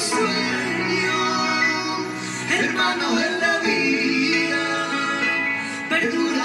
sueño, hermano en la vida, perdura.